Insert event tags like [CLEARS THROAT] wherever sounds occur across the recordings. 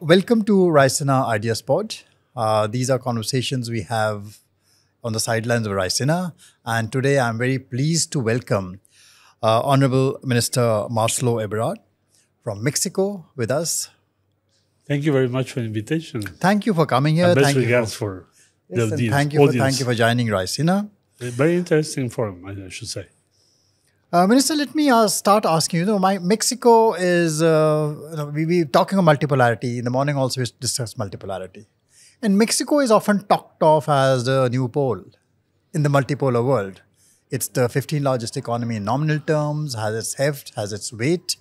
Welcome to Raisina Ideas Pod. Uh, these are conversations we have on the sidelines of Raisina. And today I'm very pleased to welcome uh, Honorable Minister Marcelo Ebrard from Mexico with us. Thank you very much for the invitation. Thank you for coming here. And best thank regards you for, for the yes, audience. thank you for thank you for joining Raisina. Very interesting forum, I should say. Uh, Minister, let me uh, start asking you. You know, my Mexico is uh, we we talking of multipolarity in the morning. Also, we discussed multipolarity, and Mexico is often talked of as the new pole in the multipolar world. It's the 15th largest economy in nominal terms, has its heft, has its weight,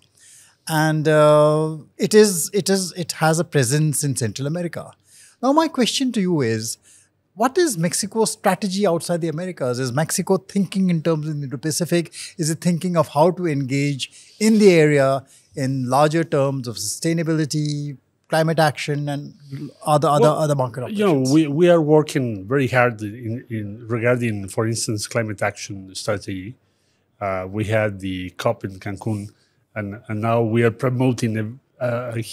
and uh, it is it is it has a presence in Central America. Now, my question to you is what is Mexico's strategy outside the Americas? Is Mexico thinking in terms of the Pacific? Is it thinking of how to engage in the area in larger terms of sustainability, climate action, and other other Well, other market operations? You know, we, we are working very hard in, in regarding, for instance, climate action strategy. Uh, we had the COP in Cancun, and, and now we are promoting a, a, a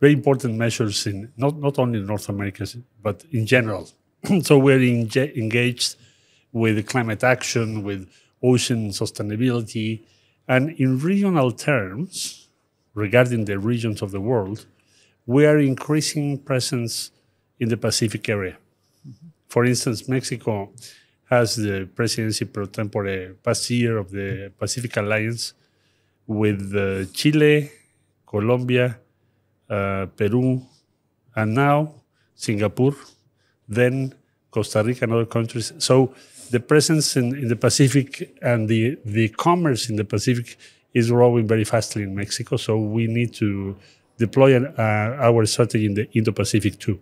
very important measures in not, not only North America, but in general. [CLEARS THROAT] so we're enga- engaged with climate action, with ocean sustainability, and in regional terms, regarding the regions of the world, we are increasing presence in the Pacific area. For instance, Mexico has the presidency pro tempore past year of the Pacific Alliance with uh, Chile, Colombia, uh, Peru, and now Singapore, then Costa Rica and other countries. So the presence in, in the Pacific and the, the commerce in the Pacific is growing very fastly in Mexico. So we need to deploy an, uh, our strategy in the Indo-Pacific too.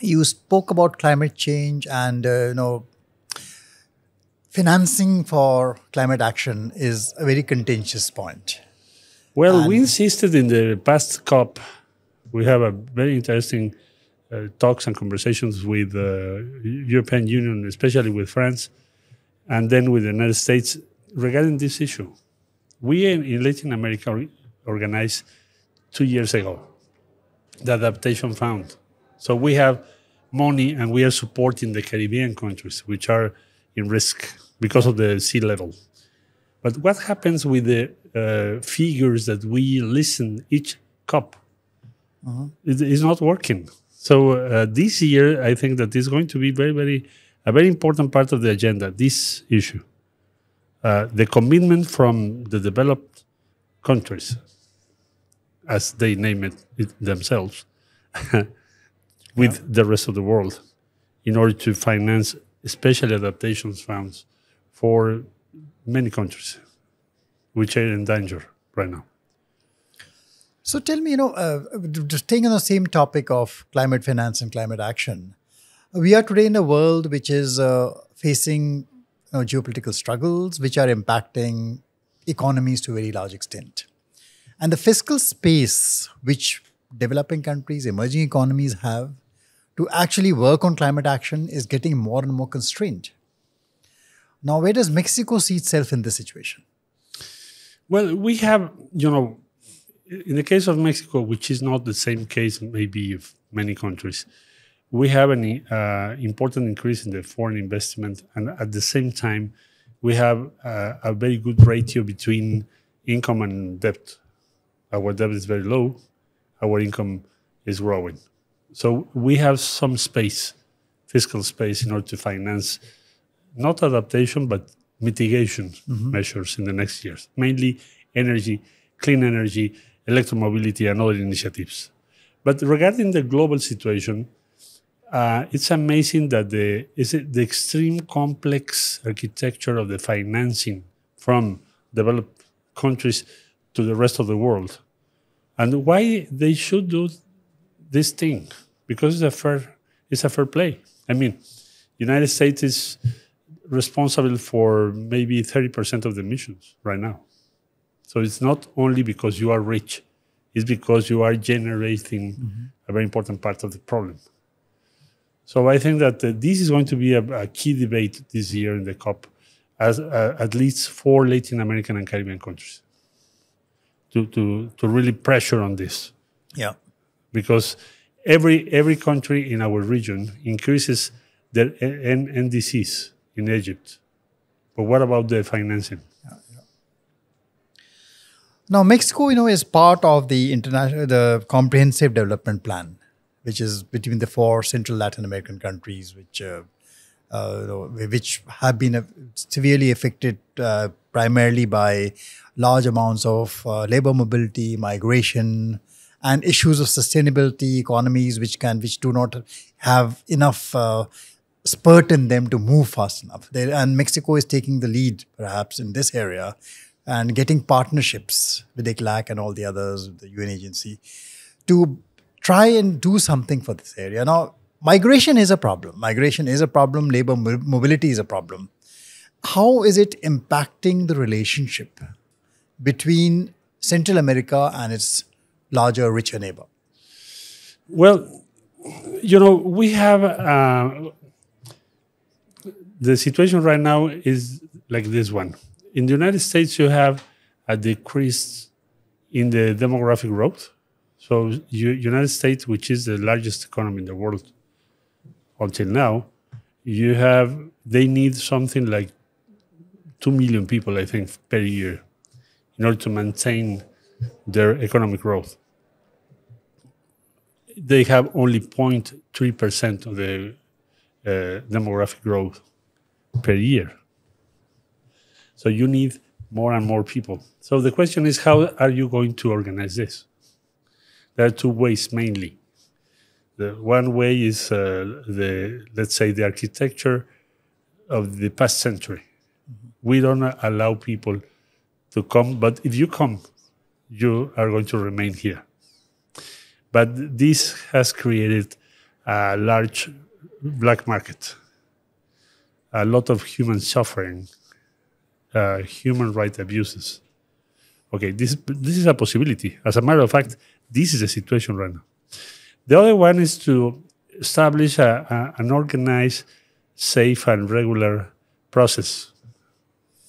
you spoke about climate change and uh, you know financing for climate action is a very contentious point. Well, we insisted in the past COP. We have a very interesting uh, talks and conversations with the European Union, especially with France, and then with the United States regarding this issue. We in, in Latin America or- organized two years ago the adaptation fund. So we have money and we are supporting the Caribbean countries, which are in risk because of the sea level. But what happens with the uh, figures that we listen each COP? It is not working. So uh, this year, I think that is going to be very, very a very important part of the agenda. This issue, uh, the commitment from the developed countries, as they name it, it themselves, [LAUGHS] with the rest of the world, in order to finance special adaptations funds for many countries, which are in danger right now. So tell me, you know, uh, just staying on the same topic of climate finance and climate action, we are today in a world which is uh, facing you know, geopolitical struggles which are impacting economies to a very large extent. And the fiscal space which developing countries, emerging economies have to actually work on climate action is getting more and more constrained. Now, where does Mexico see itself in this situation? Well, we have, you know, in the case of Mexico, which is not the same case maybe of many countries, we have an uh, important increase in the foreign investment, and at the same time, we have uh, a very good ratio between income and debt. Our debt is very low, our income is growing. So we have some space, fiscal space, in order to finance not adaptation, but mitigation measures in the next years, mainly energy, clean energy, electromobility, and other initiatives. But regarding the global situation, uh, it's amazing that the the extreme complex architecture of the financing from developed countries to the rest of the world, and why they should do this thing because it's a fair it's a fair play. I mean, United States is responsible for maybe 30% of the emissions right now. So it's not only because you are rich, it's because you are generating a very important part of the problem. So I think that uh, this is going to be a, a key debate this year in the COP, as uh, at least four Latin American and Caribbean countries, to, to, to really pressure on this Yeah. because every every country in our region increases their N- NDCs in Egypt. But what about the financing? Now, Mexico, you know, is part of the international, the Comprehensive Development Plan, which is between the four Central Latin American countries, which uh, uh, which have been uh, severely affected uh, primarily by large amounts of uh, labor mobility, migration, and issues of sustainability economies, which can which do not have enough uh, spurt in them to move fast enough. They, and Mexico is taking the lead, perhaps, in this area and getting partnerships with ECLAC and all the others, the UN agency, to try and do something for this area. Now, migration is a problem. Migration is a problem. Labor mobility is a problem. How is it impacting the relationship between Central America and its larger, richer neighbor? Well, you know, we have uh, the situation right now is like this one in the United States, you have a decrease in the demographic growth. So, you, United States, which is the largest economy in the world until now, you have they need something like two million people, I think, per year, in order to maintain their economic growth. They have only 0.3 percent of the uh, demographic growth per year. So you need more and more people. So the question is, how are you going to organize this? There are two ways mainly. The one way is uh, the, let's say, the architecture of the past century. Mm-hmm. We don't allow people to come, but if you come, you are going to remain here. But this has created a large black market, a lot of human suffering, uh, human rights abuses. Okay, this this is a possibility. As a matter of fact, this is the situation right now. The other one is to establish a, a, an organized, safe, and regular process,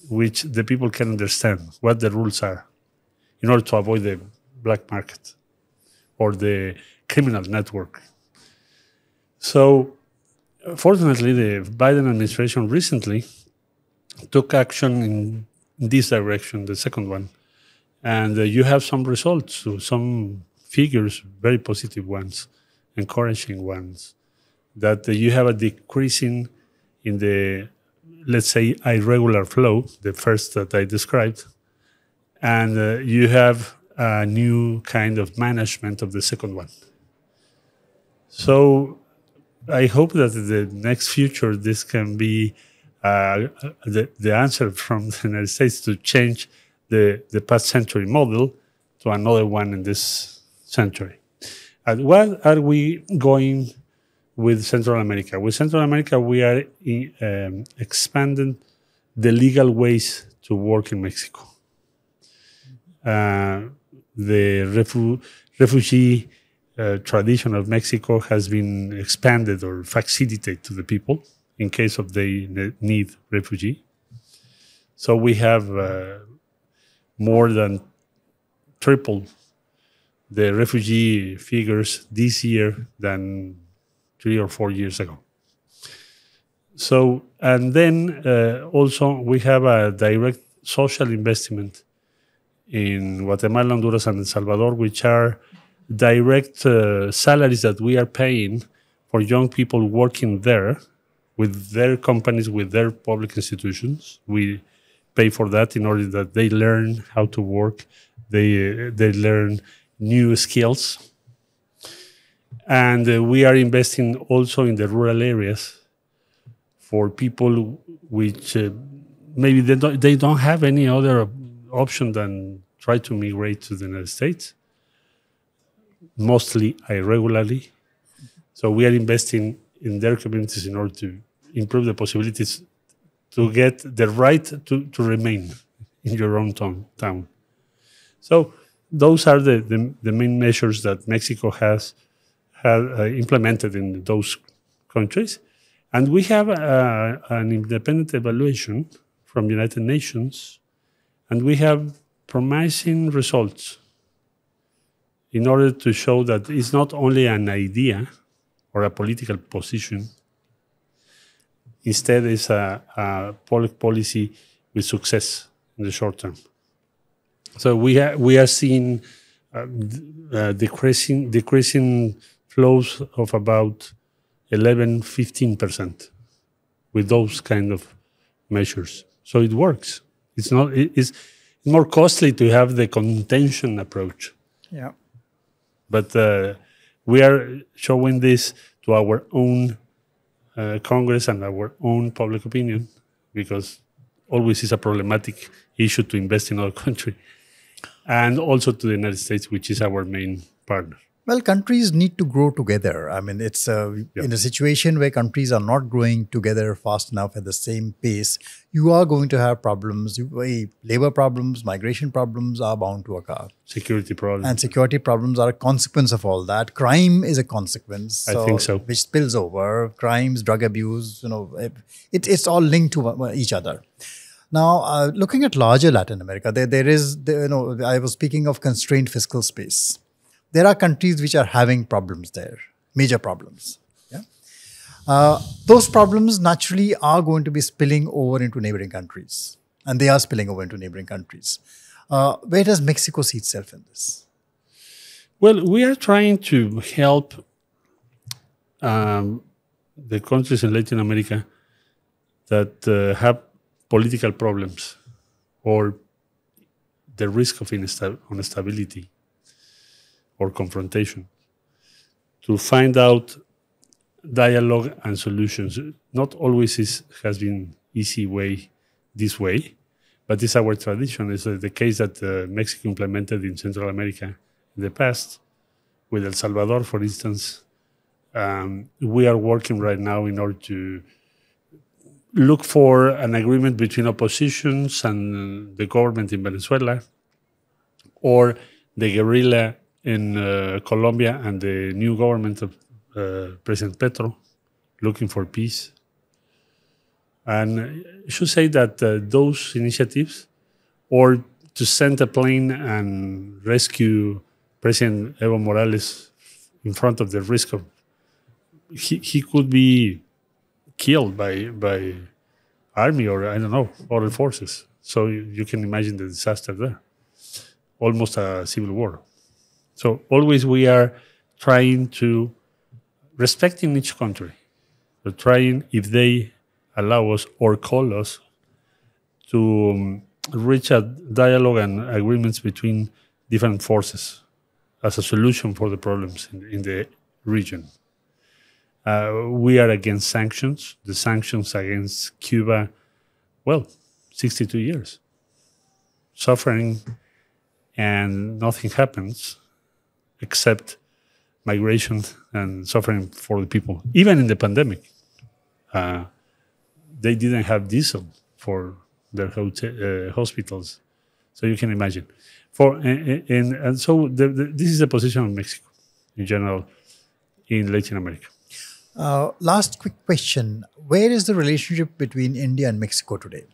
which the people can understand what the rules are, in order to avoid the black market or the criminal network. So, fortunately, the Biden administration recently took action in this direction, the second one, and uh, you have some results, some figures, very positive ones, encouraging ones, that uh, you have a decreasing in the, let's say, irregular flow, the first that I described, and uh, you have a new kind of management of the second one. So I hope that in the next future this can be uh, the, the answer from the United States to change the, the past century model to another one in this century. And what are we going with Central America? With Central America, we are in, um, expanding the legal ways to work in Mexico. Uh, the refu refugee uh, tradition of Mexico has been expanded or facilitated to the people in case of they need refugee. So we have uh, more than triple the refugee figures this year than three or four years ago. So, and then uh, also we have a direct social investment in Guatemala, Honduras, and El Salvador, which are direct uh, salaries that we are paying for young people working there with their companies, with their public institutions. We pay for that in order that they learn how to work, they they learn new skills, and uh, we are investing also in the rural areas for people which uh, maybe they don't, they don't have any other option than try to migrate to the United States, mostly irregularly. So we are investing in their communities in order to improve the possibilities to get the right to, to remain in your own town. town. So those are the, the, the, main measures that Mexico has, has uh, implemented in those countries. And we have uh, an independent evaluation from United Nations, and we have promising results in order to show that it's not only an idea or a political position, instead, it's a, a public policy with success in the short term. So we, ha- we are seeing uh, uh, decreasing, decreasing flows of about 11, 15% with those kind of measures. So it works. It's not, it's more costly to have the contention approach. Yeah. But uh, we are showing this to our own uh, Congress and our own public opinion because always is a problematic issue to invest in our [LAUGHS] country and also to the United States, which is our main partner. Well, countries need to grow together. I mean, it's uh, yeah. in a situation where countries are not growing together fast enough at the same pace, you are going to have problems. Labor problems, migration problems are bound to occur. Security problems. And security problems are a consequence of all that. Crime is a consequence. So, I think so. Which spills over. Crimes, drug abuse, you know, it, it's all linked to each other. Now, uh, looking at larger Latin America, there, there is, there, you know, I was speaking of constrained fiscal space there are countries which are having problems there, major problems. Yeah? Uh, those problems naturally are going to be spilling over into neighboring countries, and they are spilling over into neighboring countries. Uh, where does Mexico see itself in this? Well, we are trying to help um, the countries in Latin America that uh, have political problems or the risk of instability or confrontation to find out dialogue and solutions. Not always is, has been easy way this way, but it's our tradition. It's uh, the case that uh, Mexico implemented in Central America in the past with El Salvador, for instance. Um, we are working right now in order to look for an agreement between oppositions and the government in Venezuela or the guerrilla in uh, Colombia and the new government of uh, President Petro looking for peace. And I should say that uh, those initiatives, or to send a plane and rescue President Evo Morales in front of the risk of he, he could be killed by by army or I don't know other forces. So you, you can imagine the disaster there, almost a civil war. So always we are trying to respecting each country. Trying if they allow us or call us to um, reach a dialogue and agreements between different forces as a solution for the problems in, in the region. Uh, we are against sanctions. The sanctions against Cuba, well, 62 years. Suffering and nothing happens except migration and suffering for the people. Even in the pandemic, uh, they didn't have diesel for their hotel, uh, hospitals. So you can imagine. For and, and, and so the, the, this is the position of Mexico in general in Latin America. Uh, last quick question: Where is the relationship between India and Mexico today?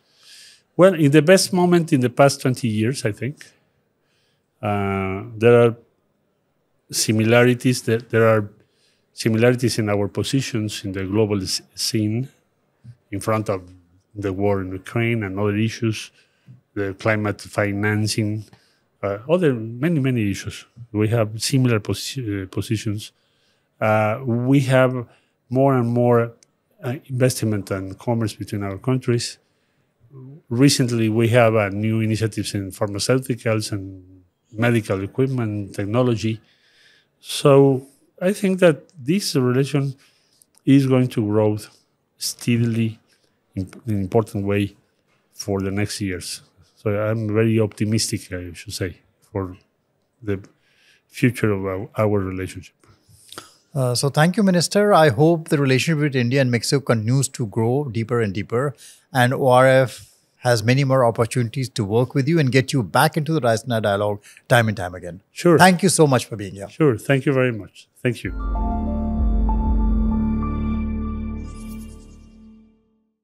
Well, in the best moment in the past twenty years, I think uh, there are similarities. That there are similarities in our positions in the global scene, in front of the war in Ukraine and other issues, the climate financing, uh, other many many issues. We have similar posi- uh, positions. Uh, we have more and more uh, investment and commerce between our countries. Recently, we have uh, new initiatives in pharmaceuticals and medical equipment technology so I think that this relation is going to grow steadily in, an important way for the next years. So I'm very optimistic, I should say, for the future of our, our relationship. Uh, so thank you, Minister. I hope the relationship with India and Mexico continues to grow deeper and deeper, and ORF has many more opportunities to work with you and get you back into the Raisina dialogue time and time again. Sure. Thank you so much for being here. Sure. Thank you very much. Thank you.